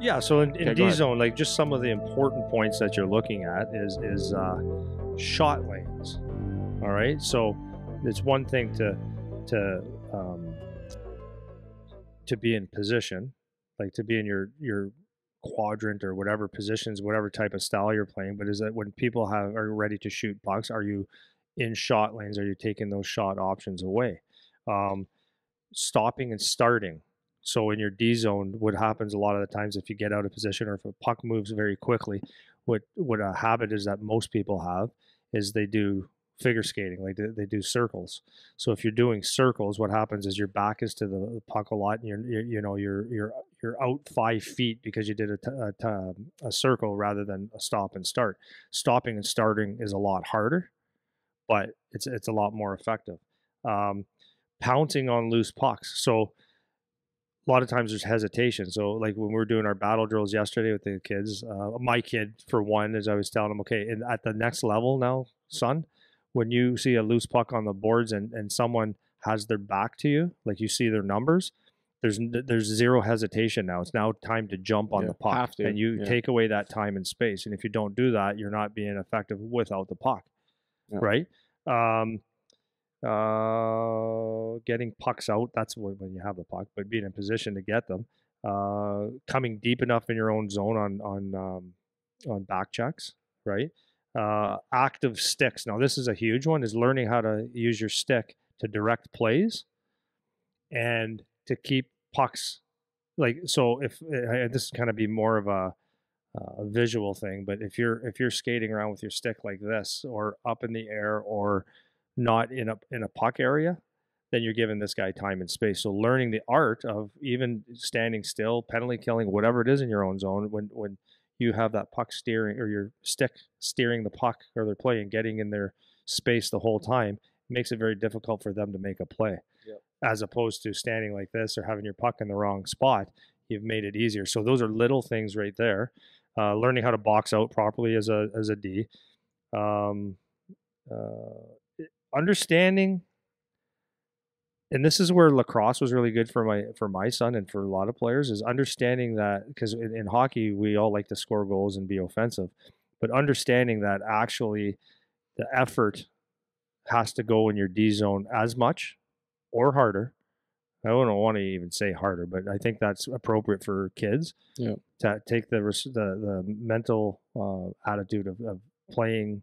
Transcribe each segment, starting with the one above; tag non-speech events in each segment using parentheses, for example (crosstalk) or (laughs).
Yeah, so in, in Okay, D zone, like just some of the important points that you're looking at is is uh, shot lanes. All right, so it's one thing to to um, to be in position, like to be in your your quadrant or whatever positions, whatever type of style you're playing. But is that when people have are ready to shoot pucks, are you in shot lanes? Are you taking those shot options away? Um, stopping and starting. So in your D zone, what happens a lot of the times if you get out of position or if a puck moves very quickly, what what a habit is that most people have is they do figure skating, like they, do circles. So if you're doing circles, what happens is your back is to the puck a lot, and you're, you're you know you're you're you're out five feet because you did a circle rather than a stop and start. Stopping and starting is a lot harder, but it's it's a lot more effective. Um, pouncing on loose pucks. So a lot of times there's hesitation. So like when we were doing our battle drills yesterday with the kids, uh, my kid for one, as I was telling him, okay, and at the next level now, son, when you see a loose puck on the boards and and someone has their back to you, like you see their numbers. There's there's zero hesitation now. It's now time to jump on Yeah, the puck, and you yeah. take away that time and space. And if you don't do that, you're not being effective without the puck, Yeah. right? Um, uh, getting pucks out. That's when, you have the puck, but being in position to get them. Uh, coming deep enough in your own zone on on um, on back checks, right? Uh, active sticks. Now this is a huge one. Is learning how to use your stick to direct plays, and to keep pucks. Like so, if uh, this is kind of be more of a a visual thing, but if you're if you're skating around with your stick like this, or up in the air, or not in a in a puck area, then you're giving this guy time and space. So learning the art of even standing still, penalty killing, whatever it is in your own zone, when when you have that puck steering or your stick steering the puck or their play and getting in their space the whole time, makes it very difficult for them to make a play. Yep. As opposed to standing like this or having your puck in the wrong spot, you've made it easier. So those are little things right there. Uh, learning how to box out properly as a as a D. Um, uh, understanding and this is where lacrosse was really good for my for my son and for a lot of players is understanding that because in, in hockey we all like to score goals and be offensive but understanding that actually the effort has to go in your d zone as much or harder i don't want to even say harder but i think that's appropriate for kids Yeah. to take the the, the mental uh, attitude of, of playing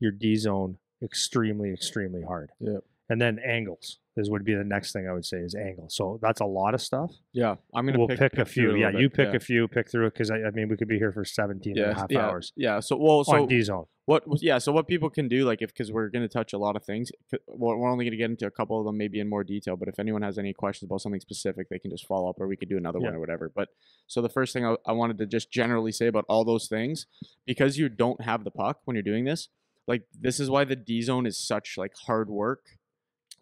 your d zone extremely extremely hard Yeah. and then angles is would be the next thing I would say is angles. So that's a lot of stuff. Yeah, I'm gonna We'll pick, pick, a through few. Yeah, little you pick yeah. a few, pick through it because I, I mean we could be here for 17 and a half yeah, hours Yeah, so well, so on D zone. what? Yeah, so what people can do, like, if because we're gonna touch a lot of things, we're we're only gonna get into a couple of them, maybe in more detail. But if anyone has any questions about something specific, they can just follow up, or we could do another one or whatever. But so the first thing I, I wanted to just generally say about all those things, because you don't have the puck when you're doing this, like this is why the D zone is such like hard work.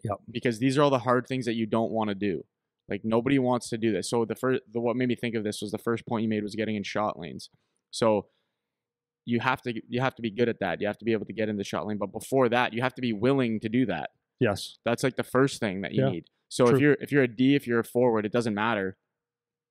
Yep. Because these are all the hard things that you don't want to do. Like nobody wants to do this. So the first, the what made me think of this was the first point you made was getting in shot lanes. So you have to you have to be good at that. You have to be able to get in the shot lane. But before that, you have to be willing to do that. Yes. That's like the first thing that you Yeah, need. So if you're if you're a D, if you're a forward, it doesn't matter.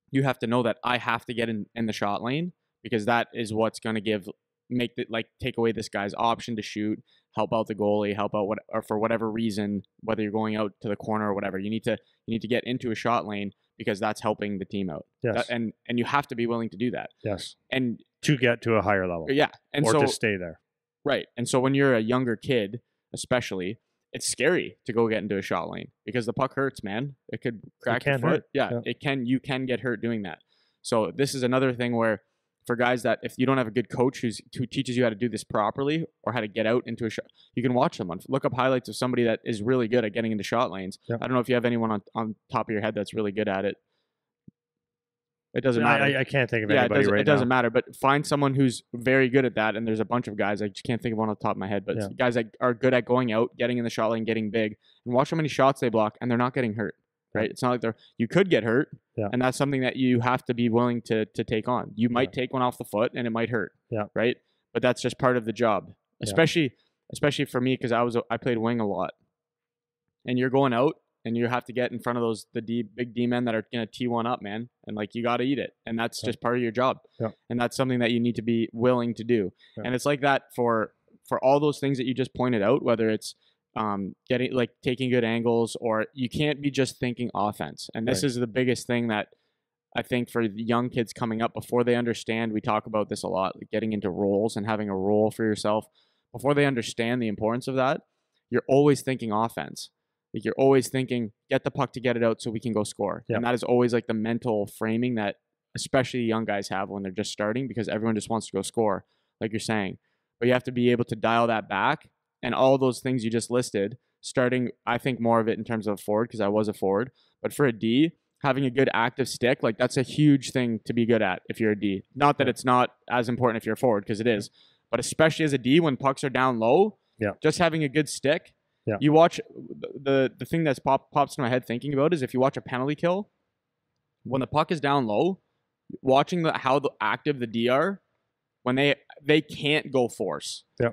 You have to know that I have to get in in the shot lane because that is what's going to give make the like take away this guy's option to shoot, help out the goalie, help out what or for whatever reason, whether you're going out to the corner or whatever. You need to you need to get into a shot lane because that's helping the team out. Yes. That- and and you have to be willing to do that. yes. And To get to a higher level yeah, and or so to stay there. Right. And so when you're a younger kid, especially, it's scary to go get into a shot lane because the puck hurts, man. It could crack your can foot. Yeah, yeah. it can. You can get hurt doing that. So this is another thing where, for guys that if you don't have a good coach who's who teaches you how to do this properly or how to get out into a shot, you can watch someone look up highlights of somebody that is really good at getting into shot lanes. Yeah. I don't know if you have anyone on on top of your head that's really good at it. It doesn't I, matter I, I can't think of yeah, it anybody doesn't, right it doesn't matter. But find someone who's very good at that, and there's a bunch of guys. I just can't think of one off the top of my head, but Yeah. guys that are good at going out, getting in the shot lane, getting big, and watch how many shots they block, and they're not getting hurt. Right? It's not like they're. You could get hurt, Yeah. and that's something that you have to be willing to to take on. You might take one off the foot, and it might hurt. Yeah. Right. But that's just part of the job, especially especially for me because I was I played wing a lot, and you're going out and you have to get in front of those the D big D men that are gonna T one up, man. And like you got to eat it, and that's Yeah. just part of your job. Yeah. And that's something that you need to be willing to do. Yeah. And it's like that for for all those things that you just pointed out, whether it's um, getting like taking good angles, or you can't be just thinking offense. And this Right. is the biggest thing that I think for the young kids coming up before they understand, we talk about this a lot, like getting into roles and having a role for yourself. Before they understand the importance of that, you're always thinking offense. Like you're always thinking, get the puck to get it out so we can go score. Yeah. And that is always like the mental framing that especially young guys have when they're just starting because everyone just wants to go score, like you're saying. But you have to be able to dial that back and all those things you just listed, starting, I think more of it in terms of forward because I was a forward. But for a D, having a good active stick, like that's a huge thing to be good at if you're a D. Not that it's not as important if you're a forward because it is, but especially as a D when pucks are down low, Yeah. just having a good stick. Yeah. You watch the the, thing that's pop pops in my head thinking about is if you watch a penalty kill, when the puck is down low, watching the how the active the D are, when they they can't go force. Yeah.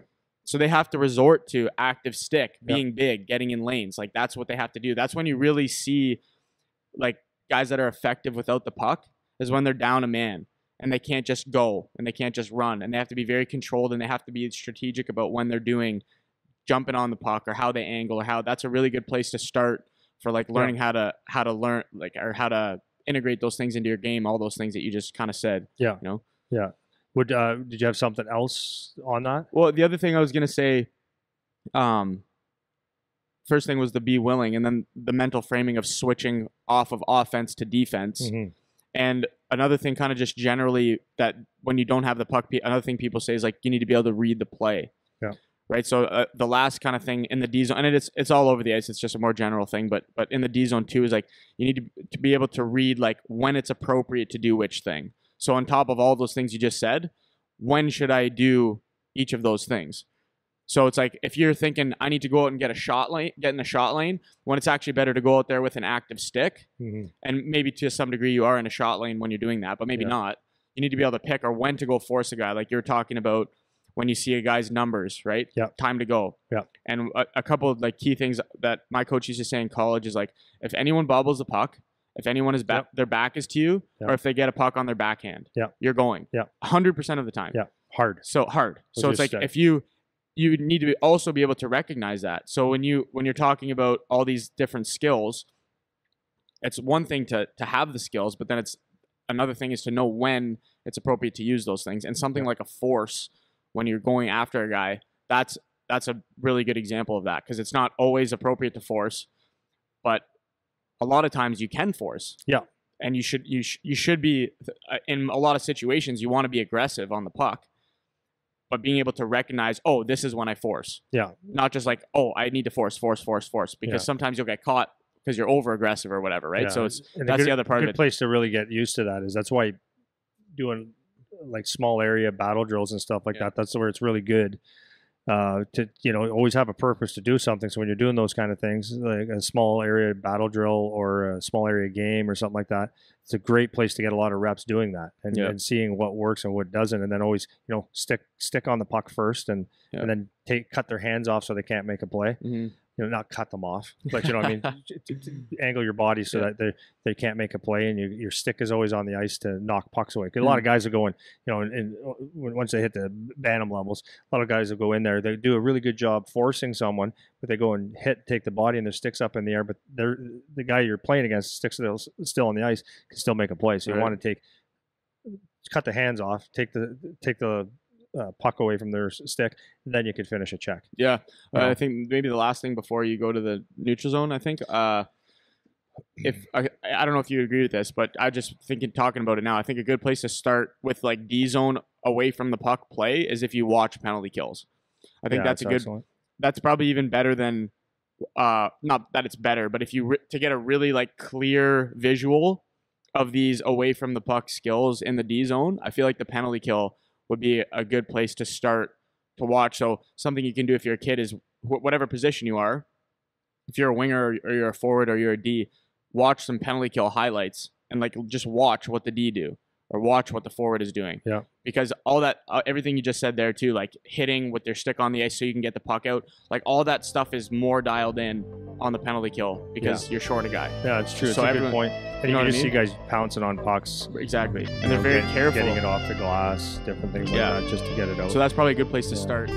So they have to resort to active stick, being big, getting in lanes. Like that's what they have to do. That's when you really see like guys that are effective without the puck is when they're down a man and they can't just go and they can't just run and they have to be very controlled and they have to be strategic about when they're doing jumping on the puck or how they angle or how that's a really good place to start for like Yeah. learning how to how to learn like or how to integrate those things into your game all those things that you just kind of said Yeah. you know Yeah. Would uh, did you have something else on that? Well, the other thing I was gonna say, um, first thing was the be willing, and then the mental framing of switching off of offense to defense. Mhm. And another thing, kind of just generally, that when you don't have the puck, another thing people say is like you need to be able to read the play. Yeah. Right. So uh, the last kind of thing in the D zone, and it's it's all over the ice. It's just a more general thing, but but in the D zone too is like you need to, to be able to read like when it's appropriate to do which thing. So on top of all those things you just said, when should I do each of those things? So it's like if you're thinking I need to go out and get a shot lane, get in the shot lane, when it's actually better to go out there with an active stick, Mhm. and maybe to some degree you are in a shot lane when you're doing that, but maybe Yeah. not. You need to be able to pick or when to go force a guy, like you're talking about when you see a guy's numbers, right? Yeah. Time to go. Yeah. And a, a couple of like key things that my coach used to say in college is like if anyone bobbles the puck, if anyone is back, Yep. their back is to you, Yeah. or if they get a puck on their backhand, Yeah. you're going. Yeah. hundred percent of the time. Yeah. Hard. So hard. So it's like if you you need to be, also be able to recognize that. So when you when you're talking about all these different skills, it's one thing to to have the skills, but then it's another thing is to know when it's appropriate to use those things. And something like a force when you're going after a guy, that's that's a really good example of that because it's not always appropriate to force, but a lot of times you can force. Yeah. And you should you sh- you should be uh, in a lot of situations you want to be aggressive on the puck, but being able to recognize oh this is when I force, Yeah. not just like oh I need to force force force force because Yeah. sometimes you'll get caught because you're over aggressive or whatever right Yeah, so it's and that's good, the other part good of it place to really get used to that is that's why doing like small area battle drills and stuff like Yeah. that. That's where it's really good uh, to you know always have a purpose to do something. So when you're doing those kind of things, like a small area battle drill or a small area game or something like that, it's a great place to get a lot of reps doing that and, Yeah. and seeing what works and what doesn't, and then always you know stick stick on the puck first and Yeah. and then take cut their hands off so they can't make a play Mhm. You know, not cut them off, but you know what I mean? (laughs) Angle your body so Yeah. that they they can't make a play, and you, your stick is always on the ice to knock pucks away. 'Cause a lot of guys are going, you know, and, and uh, once they hit the bantam levels, a lot of guys will go in there. They do a really good job forcing someone, but they go and hit, take the body, and their sticks up in the air. But they're the guy you're playing against, sticks still still on the ice, can still make a play. So you want to take cut the hands off, take the take the uh, puck away from their stick, then you could finish a check. Yeah, uh? I think maybe the last thing before you go to the neutral zone, I think, uh, if I, I don't know if you agree with this, but I just thinking talking about it now, I think a good place to start with like D zone away from the puck play is if you watch penalty kills. I think Yeah, that's a good. excellent. That's probably even better than, uh, not that it's better, but if you re- to get a really like clear visual of these away from the puck skills in the D zone, I feel like the penalty kill would be a good place to start to watch. So something you can do if you're a kid is wh- whatever position you are, if you're a winger or you're a forward or you're a D, watch some penalty kill highlights and like just watch what the D do or watch what the forward is doing. Yeah. Because all that, uh, everything you just said there too, like hitting with their stick on the ice so you can get the puck out, like all that stuff is more dialed in on the penalty kill because you're short a guy. Yeah, it's true. It's So a everyone- good point. And you you, know can what I just see mean? guys pouncing on pucks. Exactly, and you they're know, very get- careful. getting it off the glass, different things Yeah. like that, just to get it out. So that's probably a good place to start.